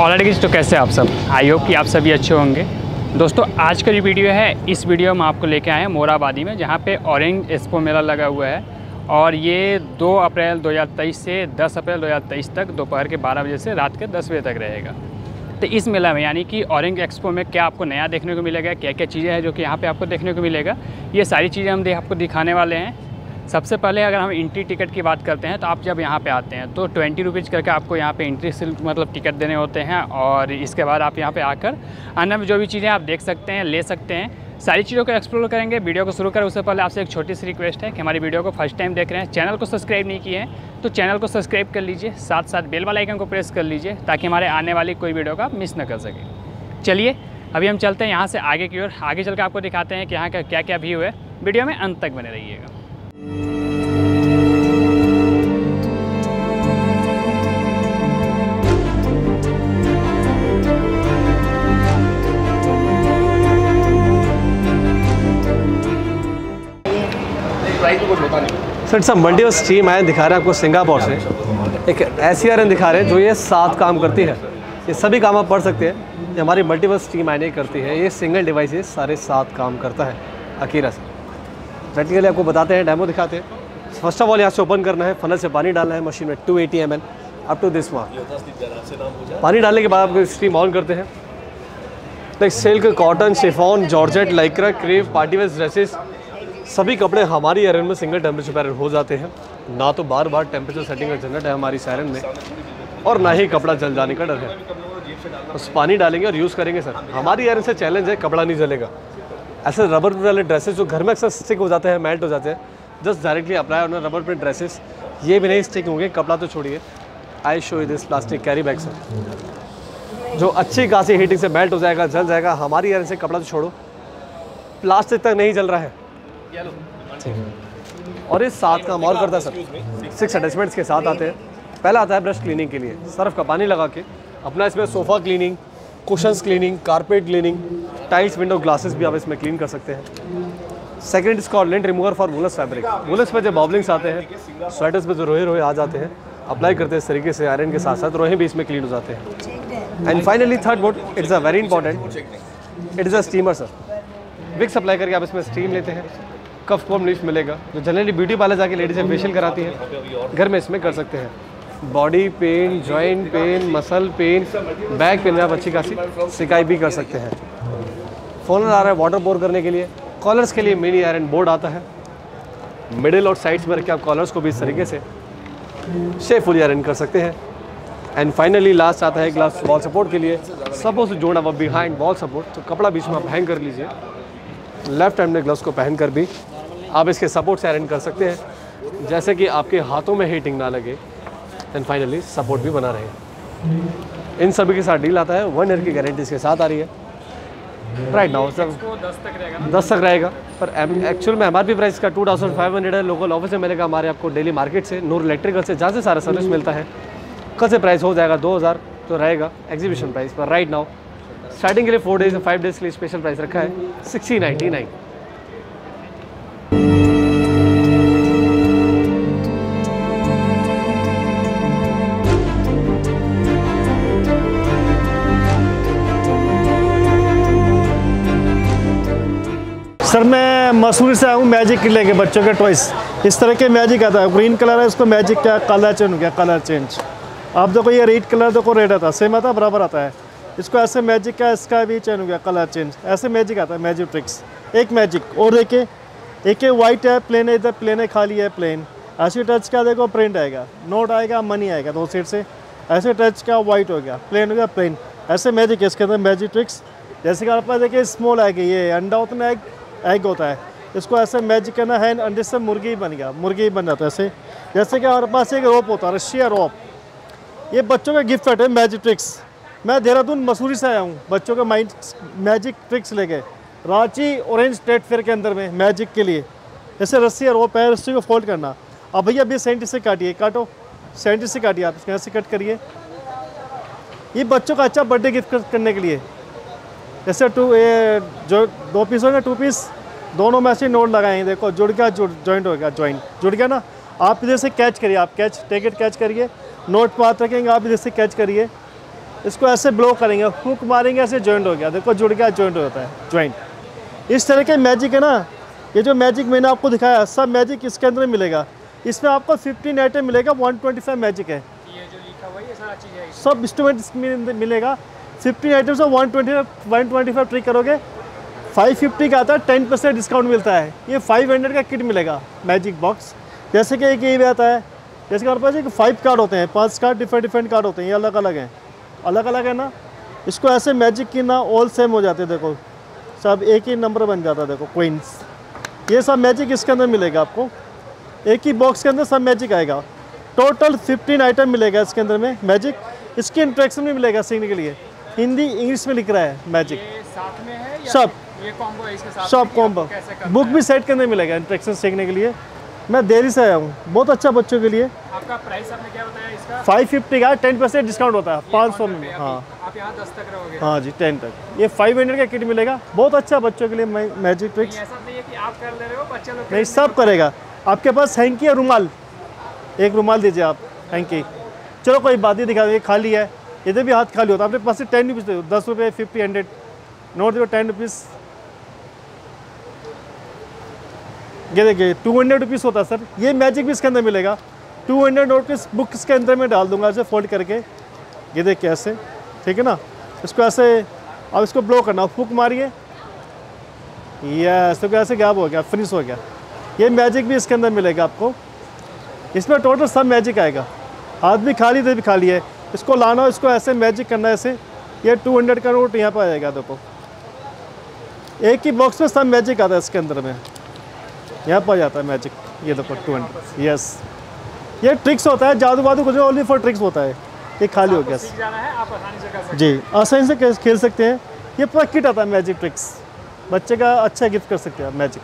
Already तो कैसे आप सब? आई होप कि आप सभी अच्छे होंगे। दोस्तों, आज का जो वीडियो है, इस वीडियो में आपको लेके आए हैं मोराबादी में, जहाँ पे ऑरेंज एक्सपो मेला लगा हुआ है। और ये 2 अप्रैल 2023 से 10 अप्रैल 2023 तक दोपहर के 12 बजे से रात के 10 बजे तक रहेगा। तो इस मेला में, यानी कि ऑरेंज एक्सपो में क्या आपको नया देखने को मिलेगा क्या क्या चीज़ें हैं जो कि यहाँ पर आपको देखने को मिलेगा, ये सारी चीज़ें हम आपको दिखाने वाले हैं। सबसे पहले अगर हम एंट्री टिकट की बात करते हैं तो आप जब यहाँ पे आते हैं तो ट्वेंटी रुपीज़ करके आपको यहाँ पे एंट्री से मतलब टिकट देने होते हैं और इसके बाद आप यहाँ पे आकर अन्य जो भी चीज़ें आप देख सकते हैं, ले सकते हैं। सारी चीज़ों को एक्सप्लोर करेंगे वीडियो को शुरू करें। उससे पहले आपसे एक छोटी सी रिक्वेस्ट है कि हमारी वीडियो को फ़र्स्ट टाइम देख रहे हैं। चैनल को सब्सक्राइब नहीं किए हैं तो चैनल को सब्सक्राइब कर लीजिए। साथ साथ बेल वाला आइकन को प्रेस कर लीजिए, ताकि हमारे आने वाली कोई वीडियो का मिस न कर सके। चलिए, अभी हम चलते हैं यहाँ से आगे की ओर। आगे चल आपको दिखाते हैं कि यहाँ का क्या क्या व्यू है। वीडियो में अंत तक बने रहिएगा। Sir it's multi stream iron दिखा रहे हैं आपको सिंगापुर से। एक ऐसी आयरन दिखा रहे हैं, जो ये सात काम करती है। ये सभी काम आप पढ़ सकते हैं। ये हमारी मल्टीपल स्ट्रीम आयने करती है। ये सिंगल डिवाइस ये सारे सात काम करता है, अकीरा से। प्रैक्टिकली आपको बताते हैं डेमो दिखाते हैं। फ़र्स्ट ऑफ़ ऑल यहाँ से ओपन करना है फनल से पानी डालना है मशीन में two eighty M L up to this mark पानी डालने के बाद आपको स्टीम ऑन करते हैं। Like silk cotton chiffon georgette lycra crepe party wear dresses सभी कपड़े हमारी आयरन में सिंगल टेम्परेचर पर हो जाते हैं। ना तो बार बार टेम्परेचर सेटिंग का झंझट है हमारी आयरन में, और ना ही कपड़ा जल जाने का डर है। बस पानी डालेंगे और यूज़ करेंगे सर हमारी आयरन से चैलेंज है, कपड़ा नहीं जलेगा। ऐसे रबर वाले ड्रेसेस जो घर में अक्सर स्टिक हो जाते हैं मेल्ट हो जाते हैं just directly apply on rubber print dresses ये भी नहीं स्टिक होंगे, कपड़ा तो छोड़िए। I show this plastic carry bag sir जो अच्छी खासी हीटिंग से मेल्ट हो जाएगा, जल जाएगा, हमारी आयरन से कपड़ा तो छोड़ो। प्लास्टिक तक नहीं जल रहा है। और ये सात काम और करता है सर सिक्स अटैचमेंट्स के साथ आते हैं। पहला आता है ब्रश क्लीनिंग के लिए। सर्फ का पानी लगा के। अपना इसमें sofa cleaning cushions cleaning carpet cleaning tiles window glasses भी आप इसमें क्लीन कर सकते हैं। सेकेंड इसका lint remover for woollens fabric woollens पे जो बॉबलिंग्स आते हैं स्वेटर्स पे जो रोहे रोहे आ जाते हैं अप्लाई करते हैं इस तरीके से आयरन के साथ साथ रोहे भी इसमें क्लीन हो जाते हैं। And finally third board it is a very important it is a steamer sir Vicks apply करके आप इसमें स्टीम लेते हैं कफ फॉर्म लिफ्ट मिलेगा, जो जनरली ब्यूटी पार्लर जाके लेडीज़ फेशियल कराती हैं, घर में इसमें कर सकते हैं। Body pain joint pain muscle pain back pain में आप अच्छी खासी सिकाई भी कर सकते हैं। फोनर आ रहा है वाटर बोर करने के लिए। कॉलर्स के लिए मिनी आयरन बोर्ड आता है। मिडिल और साइड्स में रखे आप कॉलर्स को भी इस तरीके से शेफुली आयरन कर सकते हैं। एंड फाइनली लास्ट आता है ग्लास वॉल सपोर्ट के लिए। सपोज़ जोड़ा हुआ बिहाइंड वॉल सपोर्ट तो कपड़ा बीच में आप हैंग कर लीजिए। लेफ़्ट हैंड में ग्लव्स को पहन कर भी आप इसके सपोर्ट से आयरन कर सकते हैं। जैसे कि आपके हाथों में हीटिंग ना लगे। एंड फाइनली सपोर्ट भी बना रहे इन सभी के साथ डील आता है। वन ईयर की गारंटी इसके साथ आ रही है। राइट नाउ सर दस तक रहेगा पर एक्चुअल में एम प्राइस का टू थाउज़ेंड फाइव हंड्रेड है। लोकल ऑफ़िस से मिलेगा हमारे आपको डेली मार्केट से। नूर इलेक्ट्रिकल से जहाँ से सारा सर्विस मिलता है। कल से प्राइस हो जाएगा दो हज़ार तो रहेगा एग्जीबिशन प्राइस पर राइट नाउ स्टार्टिंग के लिए फोर डेज़ फाइव डेज़ के लिए स्पेशल प्राइस रखा है। सिक्सटी नाइन्टी नाइन सर, मैं मसूरी से हूँ मैजिक लेके, बच्चों के टॉयस इस तरह के मैजिक आता है ग्रीन कलर है, उसको मैजिक का कलर चेंज हो गया कलर चेंज आप देखो, ये रेड कलर देखो रेड आता है सेम आता है, बराबर आता है। इसको ऐसे मैजिक का इसका भी चेंज हो गया कलर चेंज ऐसे मैजिक आता है मैजिक ट्रिक्स एक मैजिक और एक एक वाइट है प्लेन है, इधर प्लेन है, खाली है प्लेन ऐसे टच का देखो प्रिंट आएगा। नोट आएगा मनी आएगा, दो साइड से। ऐसे टच का वाइट हो गया प्लेन हो गया प्लेन ऐसे मैजिक इसके अंदर मैजिक ट्रिक्स जैसे कि आप देखिए स्मॉल आएगी ये, अंडा उतना एग एग होता है। इसको ऐसे मैजिक करना है अंडे से मुर्गी बन गया, मुर्गी बन जाता है ऐसे। जैसे कि हमारे पास एक रोप होता है, रशिया रोप ये बच्चों का गिफ्ट है मैजिक ट्रिक्स मैं देहरादून, मसूरी से आया हूँ, बच्चों का माइंड मैजिक ट्रिक्स लेके। रांची ऑरेंज स्टेट फेयर के अंदर में मैजिक के लिए। जैसे रस्सी है रोप है, रस्सी को फोल्ड करना। अब भैया, अभी सेंटी से काटिए, काटो। सेंटी से काटिए, आप इसको ऐसे कट करिए। ये बच्चों का अच्छा बर्थडे गिफ्ट करने के लिए। जैसे टू ये जो दो पीस हो गए टू पीस दोनों में ऐसे नोट लगाएँगे देखो जुड़ गया जुड़ जॉइंट हो गया जॉइंट जुड़ गया ना? आप इधर से कैच करिए आप कैच टेकेट कैच करिए। नोट पे हाथ रखेंगे आप इधर से कैच करिए। इसको ऐसे ब्लो करेंगे हुक मारेंगे ऐसे जॉइंट हो गया। देखो जुड़ गया जॉइंट होता है जॉइंट इस तरह के मैजिक है ना? ये जो मैजिक मैंने आपको दिखाया सब मैजिक इसके अंदर मिलेगा। इसमें आपको 15 आइटम मिलेगा 125 मैजिक है। ये जो लिखा हुआ है सारा चीज़ है। सब इंस्ट्रूमेंट इसमें मिलेगा। 15 आइटम से 120 125 ट्रिक करोगे 550 का आता है 10 परसेंट डिस्काउंट मिलता है। ये 500 का किट मिलेगा मैजिक बॉक्स जैसे कि एक ये भी आता है, जैसे कि हमारे पास एक फाइव कार्ड होते हैं, पाँच कार्ड डिफरेंट डिफरेंट कार्ड होते हैं, ये अलग अलग हैं। अलग अलग है ना? इसको ऐसे मैजिक की ना ऑल सेम हो जाते हैं, देखो। सब एक ही नंबर बन जाता है, देखो क्वींस ये सब मैजिक इसके अंदर मिलेगा आपको। एक ही बॉक्स के अंदर सब मैजिक आएगा। टोटल 15 आइटम मिलेगा इसके अंदर में मैजिक इसके इंट्रैक्शन भी मिलेगा सीखने के लिए। हिंदी इंग्लिश में लिख रहा है मैजिक ये साथ में है या सब। ये कॉम्बो है इसके साथ सब कॉम्बो बुक भी सेट करने मिलेगा इंट्रेक्शन सीखने के लिए। मैं देरी से आया हूँ बहुत अच्छा बच्चों के लिए। आपका प्राइस आपने क्या बताया इसका? 550 का टेन परसेंट डिस्काउंट होता है पाँच सौ में 100 हाँ। आप यहाँ दस तक रहोगे। हाँ जी टेन तक। ये 500 का किट मिलेगा बहुत अच्छा बच्चों के लिए मैजिक ट्रिक्स ऐसा नहीं है कि आप कर ले रहे हो बच्चे लोग नहीं सब करेगा। आपके पास हैंकी और रुमाल एक रुमाल दीजिए आप हैंकी चलो कोई बात नहीं दिखा ये खाली है। इधर भी हाथ खाली होता है। अपने पास टेन रुपीज़ दे दस रुपये फिफ्टी हंड्रेड नोट दो टेन रुपीज़ ये देखिए टू हंड्रेड रुपीज़ होता है सर ये मैजिक भी इसके अंदर मिलेगा। टू हंड्रेड नोट इस बुक के अंदर मैं डाल दूँगा ऐसे फोल्ड करके। ये देखिए ऐसे, ठीक है ना? इसको ऐसे, अब इसको ब्लो करना। फूक मारिए। यस तो ऐसे गैप हो गया फिनिश हो गया। ये मैजिक भी इसके अंदर मिलेगा आपको। इसमें टोटल सब मैजिक आएगा। हाथ भी खाली, इधर भी खाली है। इसको लाना इसको ऐसे मैजिक करना है ऐसे। ये 200 का नोट यहाँ पर आएगा देखो। एक ही बॉक्स में सब मैजिक आता है इसके अंदर में। यहाँ पर आ जाता है मैजिक ये देखो टू हंड्रेड यस ये ट्रिक्स होता है जादू वादू कुछ ओनली फॉर ट्रिक्स होता है। ये खाली हो गया। सीख जाना है आप आसानी से कर सकते जी आसानी से खेल- खेल सकते हैं। ये पूरा किट आता है मैजिक ट्रिक्स बच्चे का अच्छा गिफ्ट कर सकते हैं आप मैजिक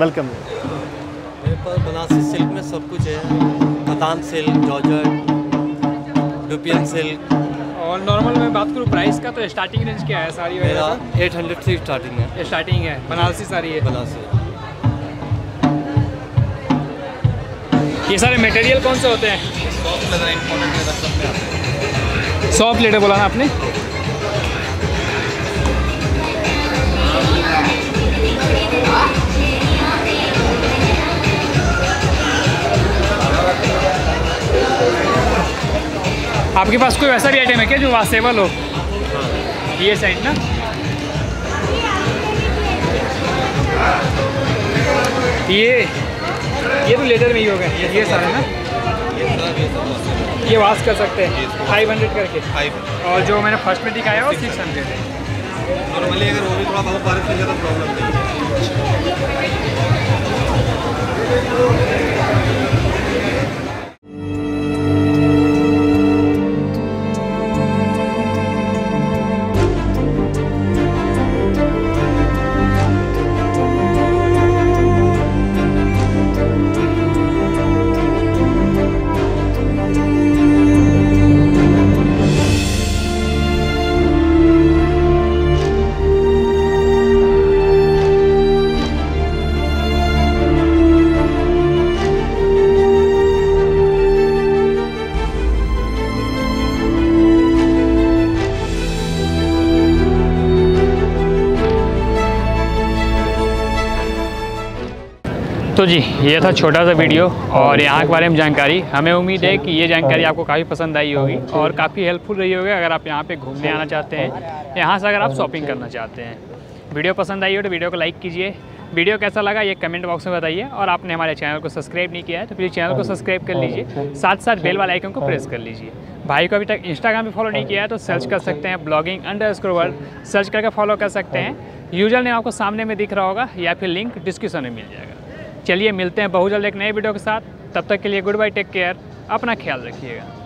वेलकम मेरे पास बनारसी सिल्क में सब कुछ है। Katan silk georgette dupion silk. और नॉर्मल मैं बात करूँ प्राइस का तो स्टार्टिंग रेंज क्या है सारी मेरा एट हंड्रेड से स्टार्टिंग है। स्टार्टिंग है बनारसी सारी है। बनारसी। ये सारे मटेरियल कौन से होते हैं? सॉफ्ट लेटर बोला ना आपने? आपके पास कोई वैसा भी आइटम है क्या जो वासेबल हो? ये साइड ना? ये ये तो लेदर में ही होगा। गए ये सारे ना? ये वाश कर सकते हैं। फाइव हंड्रेड करके। और जो मैंने फ़र्स्ट में दिखाया वो सिक्स हंड्रेड है। तो जी, ये था छोटा सा वीडियो और यहाँ के बारे में जानकारी। हमें उम्मीद है कि ये जानकारी आपको काफ़ी पसंद आई होगी और काफ़ी हेल्पफुल रही होगी अगर आप यहाँ पे घूमने आना चाहते हैं, यहाँ से अगर आप शॉपिंग करना चाहते हैं। वीडियो पसंद आई हो तो वीडियो को लाइक कीजिए। वीडियो कैसा लगा ये कमेंट बॉक्स में बताइए और आपने हमारे चैनल को सब्सक्राइब नहीं किया है तो प्लीज़ चैनल को सब्सक्राइब कर लीजिए साथ साथ बेल वाला आइकन को प्रेस कर लीजिए। भाई को अभी तक इंस्टाग्राम पे फॉलो नहीं किया है तो सर्च कर सकते हैं ब्लॉगिंग अंडर सर्च करके फॉलो कर सकते हैं। यूज़र नेम आपको सामने में दिख रहा होगा या फिर लिंक डिस्क्रिप्शन में मिल जाएगा। चलिए मिलते हैं बहुत जल्द एक नए वीडियो के साथ। तब तक के लिए गुड बाय, टेक केयर, अपना ख्याल रखिएगा।